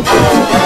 Oh,